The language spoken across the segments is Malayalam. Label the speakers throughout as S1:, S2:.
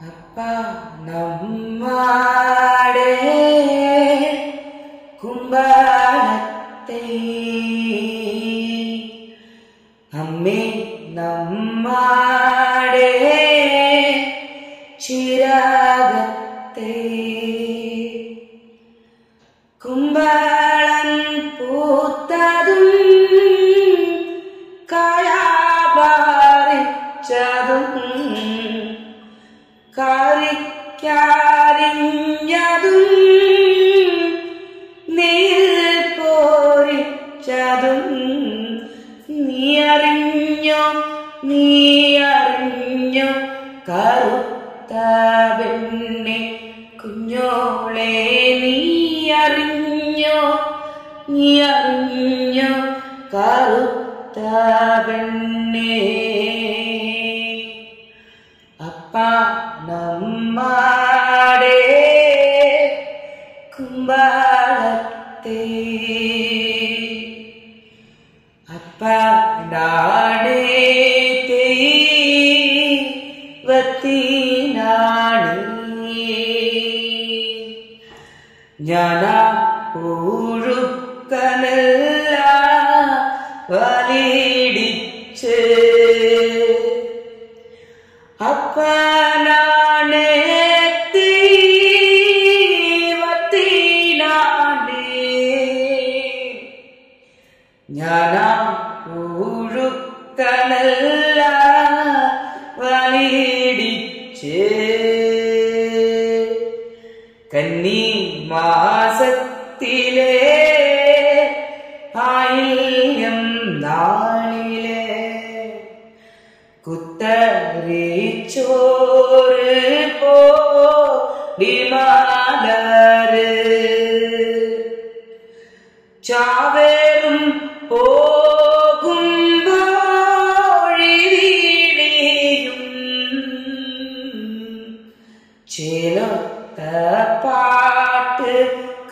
S1: അപ്പ നമ്മാടെ കുമ്പാളത്തെ അമ്മേ നമ്മാടെ ചിരാഗത്തെ കുമ്പാളം കാരിക്കാരിഞ്ഞതും നീൽ പോരിച്ചതും നീ അറിഞ്ഞോ നീ അറിഞ്ഞോ കറുത്ത പെണ്ണെ കുഞ്ഞോളെ നീ അറിഞ്ഞോ നീ അറിഞ്ഞോ കറുത്ത പെണ്ണെ അപ്പ നമ്മടെ കുമ്പാളത്തെ. അപ്പ നാടേ വത്തിനാണി ഞാനാ പൂഴുക്കനല്ല വലിടിച്ച് അപ്പനാണ് കന്നി മാസത്തിലെ ആയില്യം നാളിലെ കുത്തരിച്ചോറ് പോടിമാലര് ചാവേറും ചേലൊത്ത പാട്ട്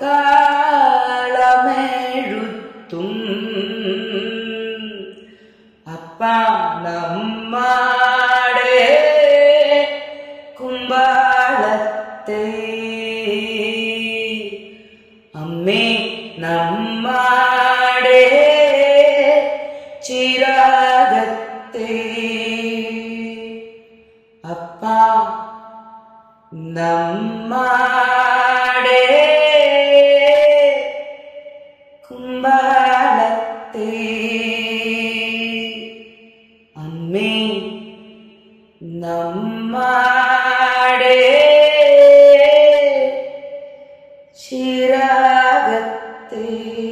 S1: കാളമെഴുത്തും. അപ്പ നമ്മാടെ അമ്മേ നമ്മാടെ ചിരാഗത്തെ. അപ്പ നമ്മാടെ കുമ്പാളത്തെ അമ്മേ നമ്മാടെ ചിരാഗത്തെ